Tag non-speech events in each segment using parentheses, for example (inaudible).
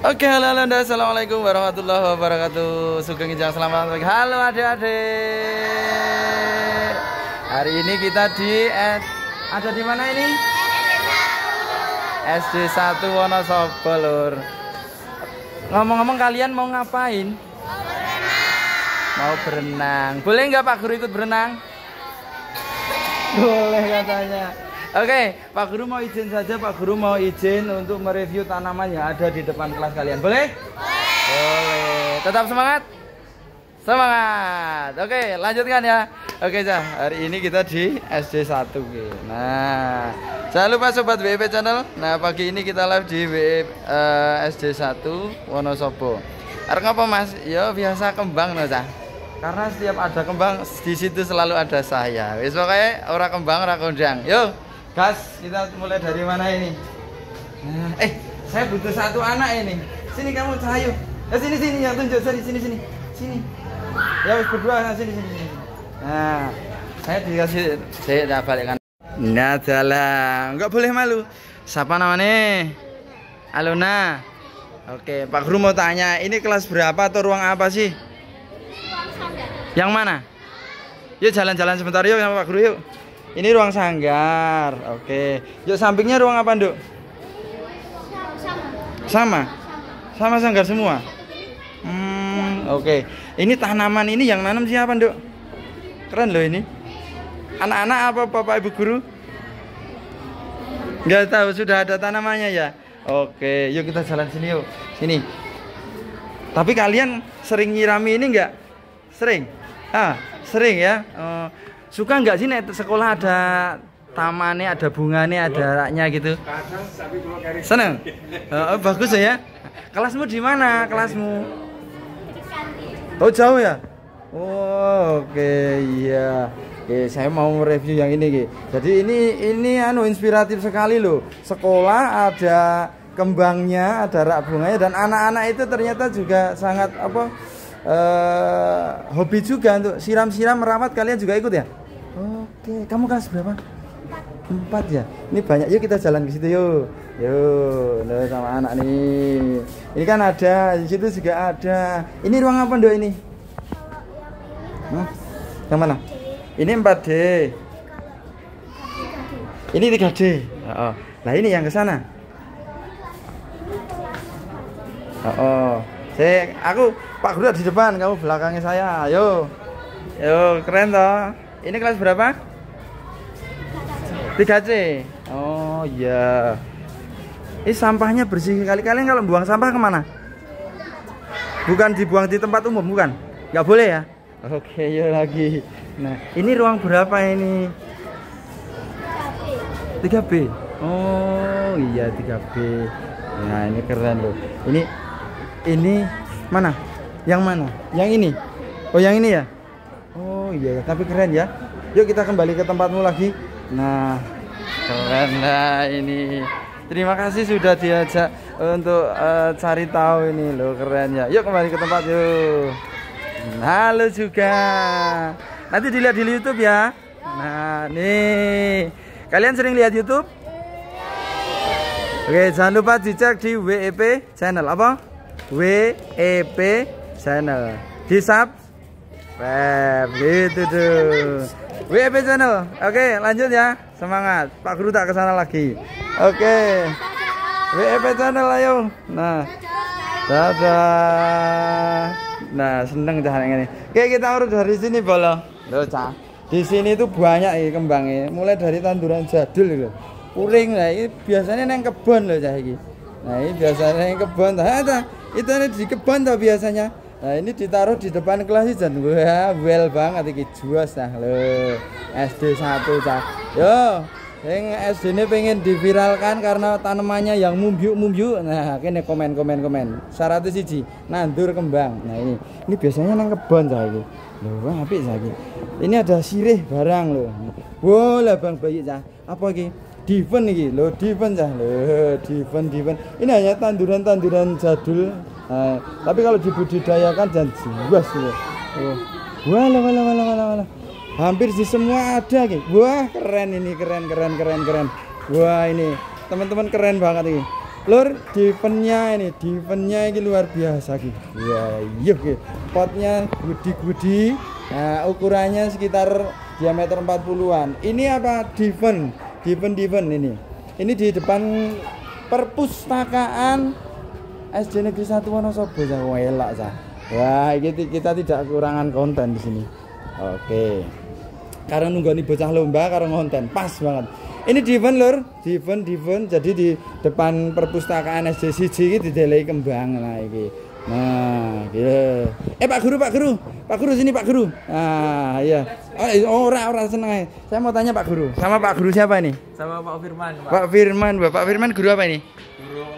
Oke, halo halo anda. Assalamualaikum warahmatullahi wabarakatuh. Sugeng Ijang selamat pagi. Halo adik-adik. Hari ini kita di S ada di mana ini? SD 1 Wonosobo, Lur. Ngomong-ngomong kalian mau ngapain? Mau berenang. Boleh nggak Pak Guru ikut berenang? Boleh katanya. Oke, Pak Guru mau izin saja. Pak Guru mau izin untuk mereview tanaman yang ada di depan kelas kalian. Boleh? Boleh. Tetap semangat? Semangat. Oke, lanjutkan ya. Oke, Cah. Hari ini kita di SD 1. Oke. Nah, jangan lupa sobat WP channel. Nah, pagi ini kita live di WP eh, SD 1 Wonosobo. Arek apa, Mas? Ya biasa kembang no, Cah. Karena setiap ada kembang di situ selalu ada saya. Wis pokoknya ora kembang ora kondang. Yuk, gas kita mulai dari mana ini? Nah, eh, saya butuh satu anak ini. Sini kamu Cahayu. Eh sini sini yang tunjuk sini sini sini. Sini. Ya wis berdua nah, sini sini sini. Nah, saya dikasih saya tak balikkan. Nah, dalam. Enggak boleh malu. Siapa namanya? Aluna. Oke, Pak Guru mau tanya, ini kelas berapa atau ruang apa sih? Yang mana? Yuk jalan-jalan sebentar yuk sama Pak Guru yuk. Ini ruang sanggar. Oke. Yuk sampingnya ruang apa, Nduk? Sama. Sama sanggar semua. Hmm, oke. Ini tanaman ini yang nanam siapa, Nduk? Keren loh ini. Anak-anak apa Bapak Ibu guru? Nggak tahu sudah ada tanamannya ya. Oke, yuk kita jalan sini yuk. Sini. Tapi kalian sering nyirami ini enggak? Sering? Ah, sering ya. Oh, suka nggak sih nek sekolah ada tamannya, ada bunganya, ada raknya gitu? Seneng? Oh, bagus ya. Kelasmu di mana? Kelasmu? Oh jauh ya? Oh, oke iya. Oke, saya mau review yang ini, Ki. Jadi ini ini anu inspiratif sekali loh. Sekolah ada kembangnya, ada rak bunganya dan anak-anak itu ternyata juga sangat apa eh, hobi juga untuk siram-siram merawat kalian juga ikut ya? Oke, kamu kelas berapa? Empat ya. Ini banyak. Yuk kita jalan ke situ yuk. Yuk, nah, sama anak nih. Ini kan ada, di situ juga ada. Ini ruang apa dok ini? Hah? Yang mana? Ini 4D. Ini 3D. Oh, Nah ini yang ke sana. Oh, oh. Saya, aku Pak Guru di depan, kamu belakangnya saya. Ayo. Yo, keren toh. Ini kelas berapa? 3C. Oh iya. Ini sampahnya bersih sekali. Kalian kalau buang sampah ke mana? Bukan dibuang di tempat umum, bukan? Nggak boleh ya? Oke, yuk lagi. Nah, ini ruang berapa ini? 3B. Oh iya 3B. Nah ini keren loh. Ini ini mana? Yang mana? Yang ini. Oh yang ini ya? Oh iya tapi keren ya. Yuk kita kembali ke tempatmu lagi. Nah keren lah ini. Terima kasih sudah diajak untuk eh, cari tahu ini loh keren ya. Yuk kembali ke tempat yuk. Halo juga. Nanti dilihat di YouTube ya. Nah nih. Kalian sering lihat YouTube? Oke, jangan lupa dicek di WEP channel apa? WEP channel. Di subscribe gitu tuh. WEP channel. Oke, lanjut ya. Semangat. Pak Guru tak ke sana lagi. Oke. WEP channel ayo. Nah. Dadah. Nah, seneng cah ini. Oke, kita urut dari sini boleh. Loh, cah. Di sini tuh banyak ya kembangnya, mulai dari tanduran jadul gitu. Puring lah, ini biasanya neng kebun loh cah ini. Nah ini biasanya neng kebun, nah itu, itu ini di kebun tuh biasanya. Nah ini ditaruh di depan kelas dan wah well banget ini juas nah lo SD 1 cah. Yo, yang SD ini pengen diviralkan karena tanamannya yang mumbiuk mumbiuk. Nah ini komen komen komen. Syaratnya siji nandur kembang. Nah ini ini biasanya neng kebun cah ini. Loh, apik saiki. Ini ada sirih barang loh. Boleh Bang bayi cah. Apa iki? Diven iki. Loh, diven cah. Loh, diven diven. Ini hanya tanduran-tanduran jadul. Nah, tapi kalau dibudidayakan dan juas loh. Oh. Walah walah walah walah walah. Hampir di semua ada iki. Wah, keren ini, keren keren keren keren. Wah, ini teman-teman keren banget ini. Lur, divennya ini, divennya ini luar biasa gitu. Ya, iya gitu. Potnya gudi-gudi. Nah, ukurannya sekitar diameter 40-an. Ini apa? Diven. Diven diven ini. Ini di depan perpustakaan SD Negeri 1 Wonosobo ya elak sah. Wah, ini kita tidak kekurangan konten di sini. Oke. Karena nunggu nih bocah lomba karena konten pas banget. Ini Diven lur, Diven Diven jadi di depan perpustakaan SD siji iki didelei kembang nah iki. Nah, gitu. Eh Pak Guru, Pak Guru. Pak Guru sini Pak Guru. Nah, iya. Oh, ora ora seneng. Saya mau tanya Pak Guru. Sama Pak Guru siapa ini? Sama Pak Firman, Pak. Pak Firman, Bapak Firman guru apa ini? Guru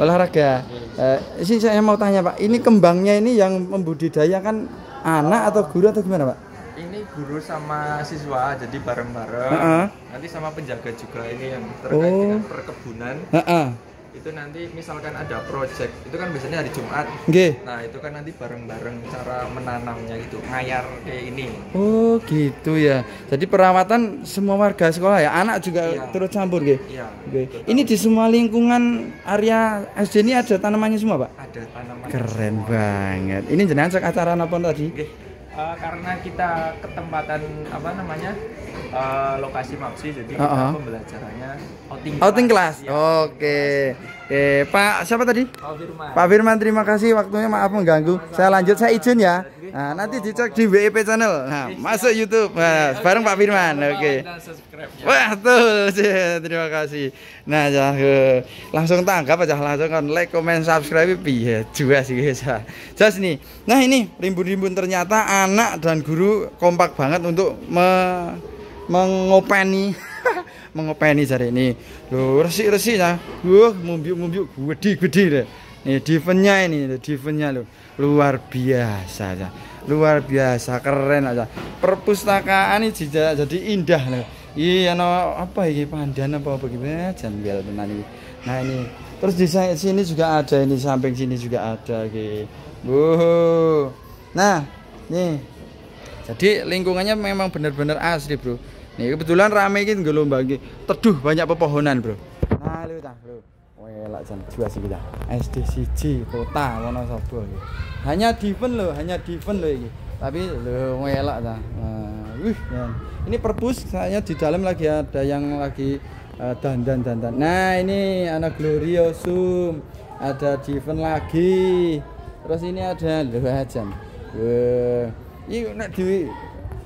olahraga. Eh, sini saya mau tanya Pak, ini kembangnya ini yang membudidayakan anak atau guru atau gimana Pak? Ini guru sama siswa jadi bareng-bareng. Heeh. Nanti sama penjaga juga ini yang terkait Oh. dengan perkebunan. Heeh. Itu nanti misalkan ada project, itu kan biasanya hari Jumat. Nggih. Nah, itu kan nanti bareng-bareng cara menanamnya gitu, ngayar kayak ini. Oh, gitu ya. Jadi perawatan semua warga sekolah ya. Anak juga Iya. turut campur nggih. Iya. Oke. Ini di semua lingkungan area SD ini ada tanamannya semua, Pak? Ada tanaman. Keren banget. Ini jenengan cek acara apa tadi? Oke. Eh, karena kita ketempatan apa namanya eh, lokasi mapsi jadi kita Uh-uh. pembelajarannya outing Outing kelas. Iya. Oke. Oke, Pak siapa tadi? Pak Firman. Pak Firman terima kasih waktunya maaf mengganggu. Saya lanjut saya izin ya. Nah, nanti dicek di WIP channel. Nah, masuk YouTube. Nah, bareng Pak Firman. Oke. Ya. Wah, betul. (laughs) Terima kasih. Nah, ya eh, langsung tanggap aja langsung kan like, comment, subscribe piye juga sih guys. Jelas nih. Nah, ini rimbun-rimbun ternyata anak dan guru kompak banget untuk me- mengopeni (laughs) mengopeni jari ini. Loh, resik-resik ya. Wah, mumbiuk-mumbiuk gede-gede deh. Nih, divennya ini, divennya loh. Luar biasa ya. Luar biasa, keren aja. Perpustakaan ini jadi, indah loh. Iya, no, apa ini pandan apa apa gimana? Jambel tenan ini. Nah ini, terus di sini juga ada ini samping sini juga ada gitu. Wuh. Nah, nih jadi lingkungannya memang benar-benar asli, Bro. Nih kebetulan rame iki nggo lomba. Teduh banyak pepohonan, Bro. Nah, lu tah, Bro. Welak jan dua sih kita. SD siji kota Wonosobo iki. Hanya diven loh, hanya diven loh iki. Tapi welak tah. Nah, wih. Ini perpus saya di dalam lagi ada yang lagi eh, dandan-dandan. Nah, ini anak Gloriosum. Ada diven lagi. Terus ini ada lho ajan. Wah, iki nek di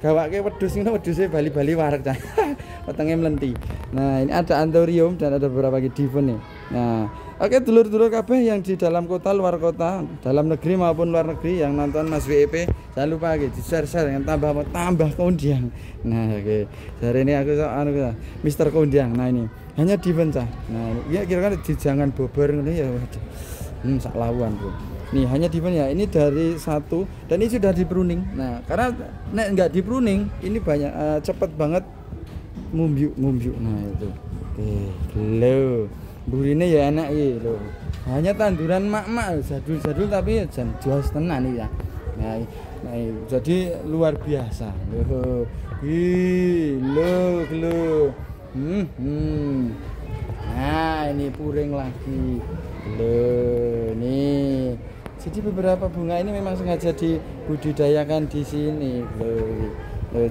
gawake wedhus ngono wedhuse bali-bali warek ta. (laughs) Wetenge mlenti. Nah, ini ada anthurium dan ada beberapa lagi divon nih. Nah, oke dulur-dulur kabeh yang di dalam kota, luar kota, dalam negeri maupun luar negeri yang nonton Mas WEP, jangan lupa lagi di share-share yang tambah tambah keundian. Nah, oke. Hari ini aku anu Mister Keundian. Nah, ini hanya divon cah. Nah, ini ya kira-kira di jangan bobor ngono ya. waduh. Hmm, sak lawan, Bro. Nih hanya di ya. Ini dari satu dan ini sudah di pruning. Nah, karena nek nggak di pruning, ini banyak eh, cepet banget mumbiuk mumbiuk. Nah itu. Oke, lo. Burine ya enak iki lho. Hanya tanduran mak-mak jadul-jadul tapi ya jan jelas tenan iki ya. Nah, nah jadi luar biasa. Loh. Ih, lo, lo. Hmm, hmm. Nah, ini puring lagi. Loh, nih. Jadi beberapa bunga ini memang sengaja dibudidayakan di sini. Loh. Loh,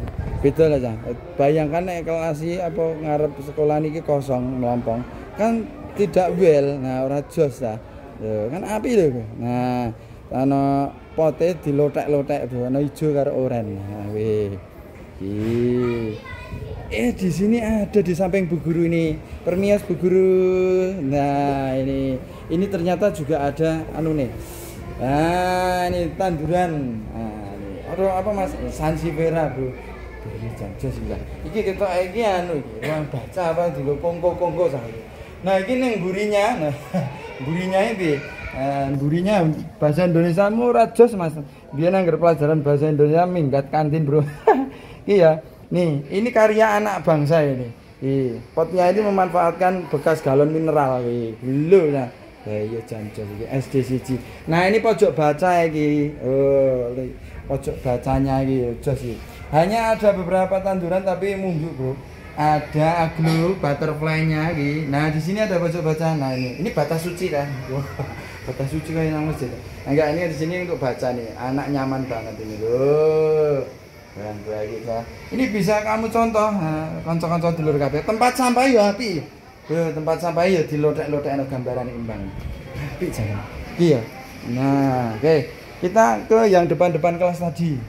lah Cang. Bayangkan nek kelas iki apa ngarep sekolah niki kosong melompong. Kan tidak well. Nah, ora jos ta. Kan api lho. Nah, ana pote dilotek-lotek ana ijo karo oren. Nah, weh. Eh di sini ada di samping Bu Guru ini permias Bu Guru. Nah ini ini ternyata juga ada anu nih. Nah ini tanduran. Nah, ini. Aduh apa Mas Sansevieria bro. Janjos sih lah. Iki kita iki anu iki ruang baca apa juga kongko kongko saya. Nah ini neng burinya. Nah (laughs) burinya ini. Nah, burinya bahasa Indonesia murah jos mas. Dia nangger pelajaran bahasa Indonesia minggat kantin bro. (laughs) iya. Nih, ini karya anak bangsa ini. Ih, potnya ini memanfaatkan bekas galon mineral iki. Lho ya. Ya iya SD siji. Nah, ini pojok baca iki. Oh, pojok bacanya iki jos iki. Hanya ada beberapa tanduran tapi munggu, Bro. ada glue butterfly-nya iki. Nah, di sini ada pojok bacaan. Nah, ini ini batas suci kan. Wah, (laughs) batas suci kayak nang masjid. Enggak ini di sini untuk baca nih. Anak nyaman banget ini loh. Lagi ya. Ini bisa kamu contoh, nah, kanca-kanca dulur kabeh. Tempat sampah ya api. Tuh, tempat sampah ya dilotek-lotek ana gambaran imbang. Api jangan. Iya. Nah, oke. Kita ke yang depan-depan kelas tadi.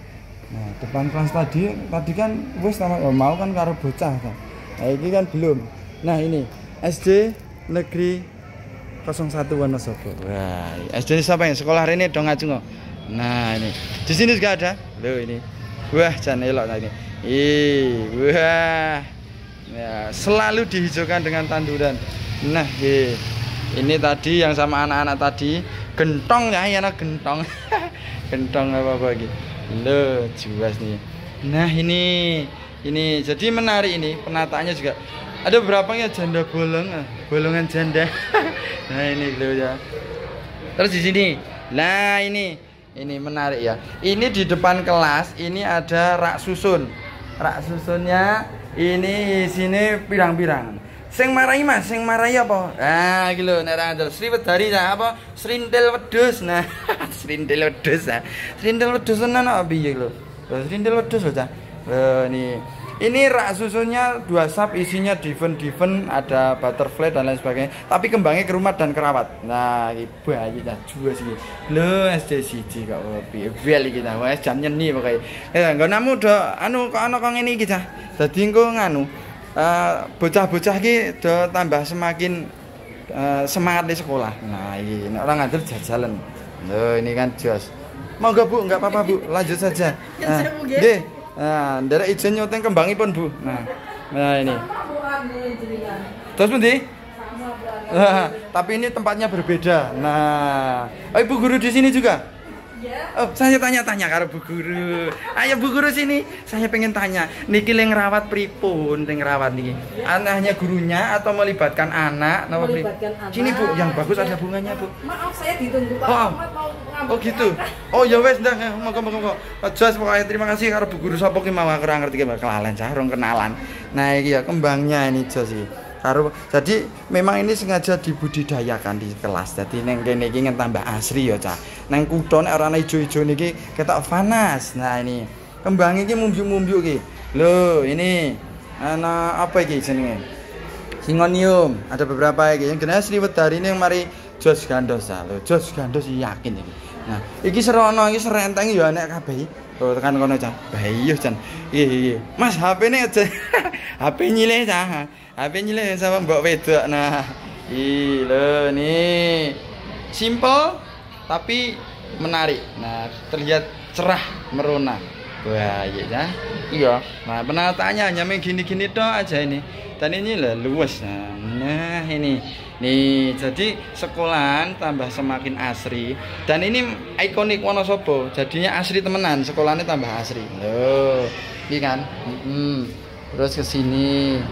Nah, depan kelas tadi tadi kan wis sama oh, mau kan karo bocah kan. Nah, ini kan belum. Nah, ini SD Negeri 01 Wonosobo. Wah, SD ini siapa yang sekolah ini dong ngajung Nah, ini. Di sini juga ada. Loh, ini. Wah, jangan elok nah ini. Ih, wah. Ya, selalu dihijaukan dengan tanduran. Nah, ini, ini tadi yang sama anak-anak tadi gentong ya, ya anak gentong. (laughs) gentong apa-apa lagi. Loh, jelas nih. Nah, ini ini jadi menarik ini penataannya juga. Ada beberapa ya janda bolong, ah, bolongan janda. (laughs) nah, ini loh ya. Terus di sini. Nah, ini ini menarik ya. Ini di depan kelas ini ada rak susun. Rak susunnya ini sini pirang-pirang. Sing marahi Mas, sing marahi apa? Ah, iki lho nek ra Sri Wedari ta apa? Srintil wedhus. Nah, (laughs) srintil wedhus ah. Srintil wedhus apa piye lho? Srintil wedhus lho, Cah. Loh, ini ini rak susunya dua sap isinya diven diven ada butterfly dan lain sebagainya. Tapi kembangnya kerumat dan kerawat. Nah ini bayi dah juga sih. Lo SD siji kak opi. Beli kita wes jam nyeni pokoknya. Eh nggak namu do anu kok anu kong ini kita jadi engko nganu uh, bocah-bocah ki do tambah semakin uh, semangat di sekolah. Nah ini orang nganter jajalan. Lo ini kan jos. Mau gak bu nggak apa-apa bu. Lanjut saja. Nah, Nah, derek ijen nyoteng kembangipun, Bu. Nah. Nah, ini. Terus pundi? Nah, tapi ini tempatnya berbeda. Nah, oh, Ibu guru di sini juga? Oh, saya tanya-tanya karo Bu Guru. Ayo Bu Guru sini. Saya pengen tanya, niki yang rawat pripun, yang rawat niki? Anaknya gurunya atau melibatkan anak? Melibatkan anak. Sini Bu, yang bagus ada bunganya Bu. Maaf saya ditunggu Pak Oh. Ahmad mau Oh gitu. Oh ya wes ndah monggo monggo monggo. Jos pokoknya terima kasih karo Bu Guru sapa ki mau aku ora ngerti ki kelalen cah rong kenalan. Nah iki ya kembangnya ini Jos iki. Karo jadi memang ini sengaja dibudidayakan di kelas. Jadi neng kene iki tambah asri ya cah. Neng kutho nek ora ijo-ijo niki ketok panas. Nah ini kembang iki mumbu-mumbu iki. Loh ini ana apa iki jenenge? Singonium ada beberapa iki yang kena Sri Wedari ini yang mari Jos Gandos lho Jos Gandos yakin iki nah iki serono iki serenteng ya anak kabeh oh tekan kono cah bayi yo Chan iya iya Mas HP ne aja (laughs) HP nyileh cah HP nyileh sama mbok wedok nah ih lho nih simple tapi menarik nah terlihat cerah merona Wah, iya ya. Iya. Nah, penataannya hanya gini-gini toh aja ini. Dan ini lah luas. Nah, nah, ini. Nih, jadi sekolahan tambah semakin asri. Dan ini ikonik Wonosobo. Jadinya asri temenan. Sekolahnya tambah asri. Loh, ini kan. Mm-mm. Terus ke sini.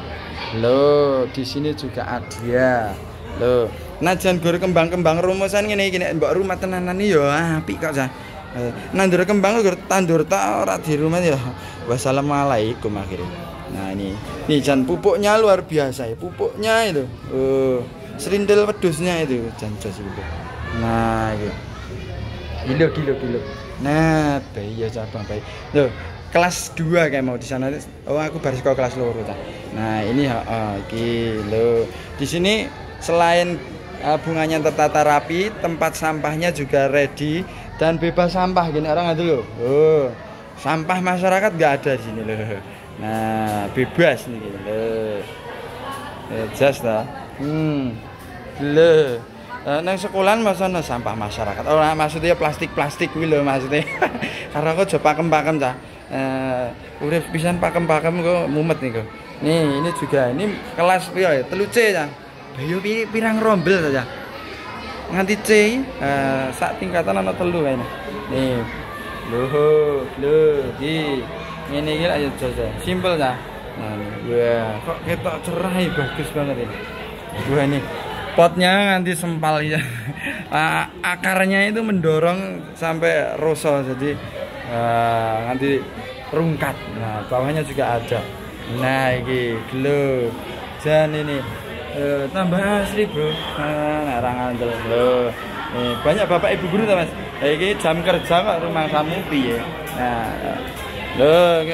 Loh, di sini juga ada. Loh, najan gur kembang-kembang rumusan ngene iki nek mbok rumah tenanan ya apik kok, Cah. Eh, nandur kembang gur tandur tak ora di rumah ya. Wassalamualaikum akhirnya. Nah ini, nih jan pupuknya luar biasa ya. Pupuknya itu, uh, serindel wedusnya itu, jan jos itu. Nah itu, gilo gilo gilo. Nah, bayi ya cabang bayi. Loh, kelas 2 kayak mau di sana. Oh, aku baru sekolah kelas loro ta. Nah, ini oh, iki lho. Di sini selain uh, bunganya tertata rapi, tempat sampahnya juga ready dan bebas sampah gini orang itu loh. Oh, sampah masyarakat nggak ada di sini loh. Nah, bebas nih loh. Eh, just lah. Hmm. Loh. Uh, nang sekolahan maksudnya sampah masyarakat. Oh, nah, maksudnya plastik-plastik kuwi lho maksudnya. (laughs) Karena kok coba pakem-pakem ta. Eh, urip pisan pakem-pakem kok mumet nih kok. Nih, ini juga ini kelas piye ya? Telu C ya. Bayo pi- pirang rombel saja. Nganti C, eh, sak tingkatan ana telu kayaknya. Nih. Loh, loh, iki. Ngene iki ayo coba. Simpel ta. Nah, wah, kok ketok cerah ya, bagus banget ini. Wah nih, potnya nanti sempal (laughs) ya. Akarnya itu mendorong sampai roso jadi nanti rungkat. Nah, bawahnya juga ada. Nah, iki gelo. Jan ini tambah asri, Bro. Nah, nek ra ngandel. Lho. Eh, banyak Bapak Ibu guru ta, Mas? Iki jam kerja kok rumah kamu piye? Nah, lho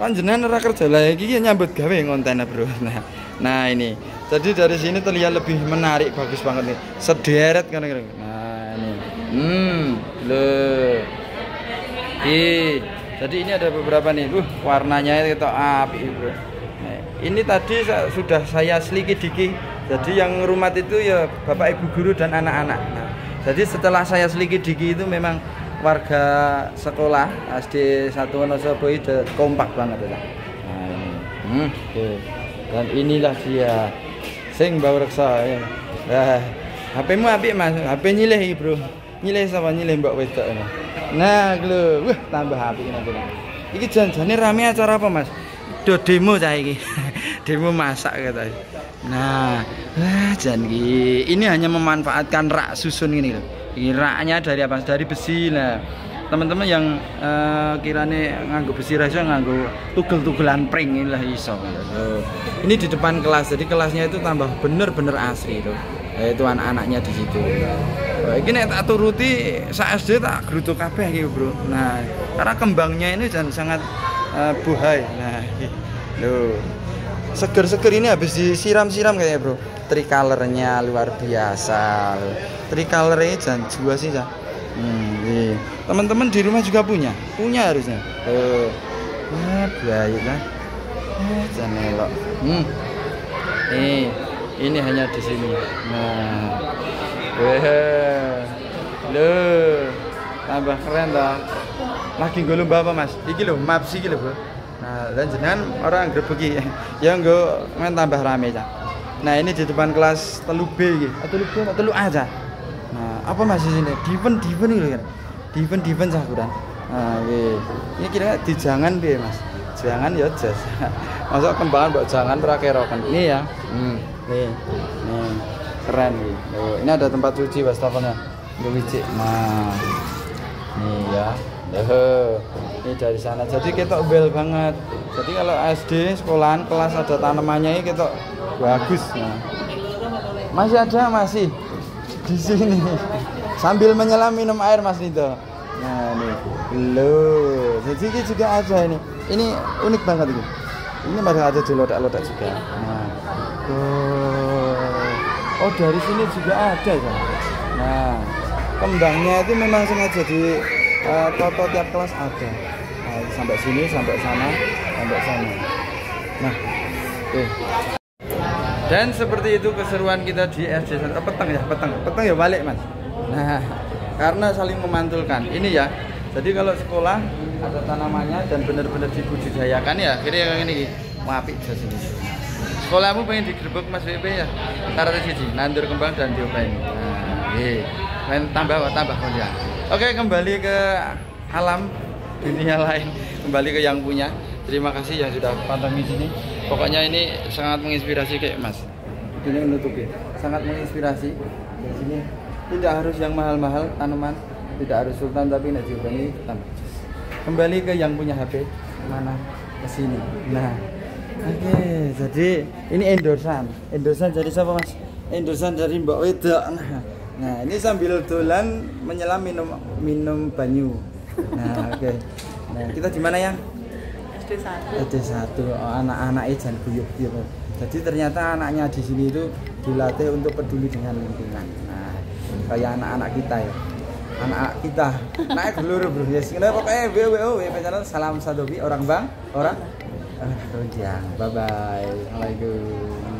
panjenengan ora kerja lah iki nyambut gawe konten, Bro. Nah, nah ini. Jadi dari sini terlihat lebih menarik, bagus banget nih. Sederet kan kira. Nah, ini. Hmm, lho. Ih, jadi ini ada beberapa nih. Uh, warnanya itu api, Bro. Nah, ini tadi sudah saya seliki-diki. Jadi yang rumat itu ya Bapak Ibu guru dan anak-anak. Nah, jadi setelah saya seliki-diki itu memang warga sekolah SD 1 Wonosobo itu kompak banget ya. Ini. Hmm, oke. Dan inilah dia sing bau reksa ya. Nah, HP-mu apik Mas. HP nyileh iki, Bro. Nyileh sama nyileh Mbak wedok ini. Nah, lho, wah tambah apik nanti. Iki janjane rame acara apa, Mas? Do demo cah iki. (laughs) demo masak katanya. Nah, wah jan. Ini hanya memanfaatkan rak susun ini loh. Ini raknya dari apa? Dari besi lah. Teman-teman yang eh, kirane nganggo besi ra iso nganggo tugel-tugelan pring inilah iso. Loh. Ini di depan kelas. Jadi kelasnya itu tambah bener-bener asri itu. Itu anak-anaknya di situ. Ini nek tak turuti sak SD tak gerutuk kabeh iki, Bro. Nah, karena kembangnya ini jan sangat eh, buhay. Nah, (laughs) loh. Seger-seger ini habis disiram-siram kayaknya, Bro. Tricolornya luar biasa. Tricolornya jan jua sih, Jan. Hmm, iya. Teman-teman di rumah juga punya? Punya harusnya. Tuh. Wah, baik kan. Eh, jan elok. Hmm. Nih, ini hanya di sini. Nah. Weh. Loh. Tambah keren dah. Lagi gue lomba apa, Mas? Iki lho, maps iki Bro. Nah, dan jenengan orang grebeki. ya nggo men tambah rame, Cak. Nah, ini di depan kelas telu B. Ah, Telu B apa telu A, Cak? Nah, apa Mas di sini? Diven diven lho kan. Diven diven sakuran. Nah, iki. Ini kira dijangan piye, Mas? Jangan ya jas. (laughs) Masa kembangan mbok jangan ora kerokan. Ini ya. Hmm, nih. Nih. Keren nih. Loh, ini ada tempat cuci wastafelnya. Gue wicik. Nah. Nih ya. Loh, ini dari sana. Jadi kita well banget. Jadi kalau SD sekolahan kelas ada tanamannya ini kita bagus. Nah. Masih ada masih di sini. Sambil menyelam minum air Mas Nito. Nah, nih. Loh, jadi ini juga ada ini. Ini unik banget ini. Ini masih ada di lodak-lodak juga. Nah. Oh. Oh, dari sini juga ada ya. Nah, kembangnya itu memang sengaja di eh, toto tiap kelas ada. Nah, sampai sini, sampai sana, sampai sana. Nah, tuh. Dan seperti itu keseruan kita di SD Santa Peteng ya, peteng. Peteng ya balik, Mas. Nah, karena saling memantulkan. Ini ya. Jadi kalau sekolah ada tanamannya dan benar-benar dibudidayakan ya, kira yang ini apik jas ini. Sekolahmu pengen digerebek Mas WP ya? Antara siji, nandur kembang dan diobain. Nah, iya. Main tambah tambah ya. Oke, kembali ke alam dunia (laughs) lain, kembali ke yang punya. Terima kasih yang sudah pantang di sini. Pokoknya ini sangat menginspirasi kayak Mas. Ini menutupi. Sangat menginspirasi. Di sini tidak harus yang mahal-mahal tanaman, tidak harus sultan tapi diobain tambah. Kembali ke yang punya HP mana ke sini. Nah, Oke, jadi ini endorsan. Endorsan dari siapa, Mas? Endorsan dari Mbak Wedok. Nah, nah, ini sambil dolan menyelam minum minum banyu. Nah, oke. Nah, kita di mana ya? SD satu. SD satu. Oh, anak-anak jangan guyup guyup. Jadi ternyata anaknya di sini itu dilatih untuk peduli dengan lingkungan. Nah, kayak anak-anak kita ya. Anak kita naik dulu bro. Ya, yes. pokoknya WWO, channel salam sadobi orang bang, orang Rojang. Bye bye. Assalamualaikum.